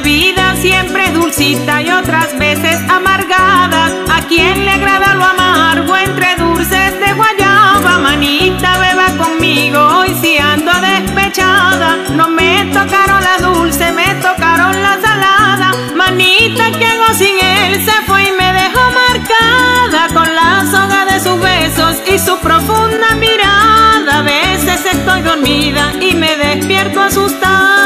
vida siempre dulcita y otras veces amargada. A quien le agrada lo amargo entre dulces de guayaba. Manita, beba conmigo hoy si ando despechada. No me tocaron la dulce, me tocaron la salada. Manita, que hago sin él? Se fue y me dejó marcada con la soga de sus besos y su profunda mirada. A veces estoy dormida y me despierto asustada,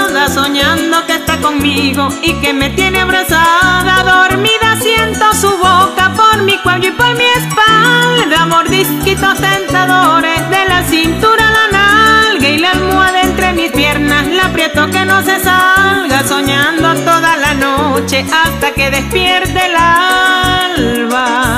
y que me tiene abrazada. Dormida siento su boca por mi cuello y por mi espalda, mordisquitos tentadores de la cintura a la nalga y la almohada entre mis piernas. La aprieto que no se salga, soñando toda la noche hasta que despierte el alba.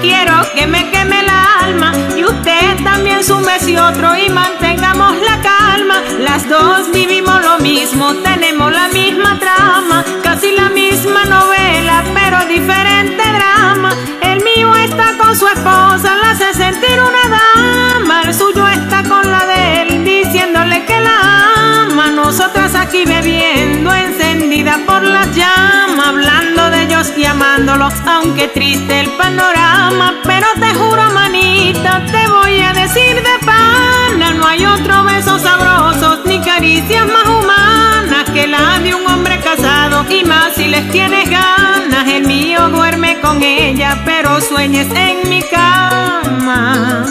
Quiero que me queme el alma y usted también sumese otro y mantengamos la calma. Las dos vivimos lo mismo, tenemos la misma trama, casi la misma novela, pero diferente drama. El mío está con su esposa, la hace sentir una dama, el suyo está con la de él, diciéndole que la ama. Nosotras aquí bebiendo, aunque triste el panorama. Pero te juro, manita, te voy a decir de pana, no hay otro beso sabroso ni caricias más humanas que la de un hombre casado, y más si les tienes ganas. El mío duerme con ella, pero sueñes en mi cama.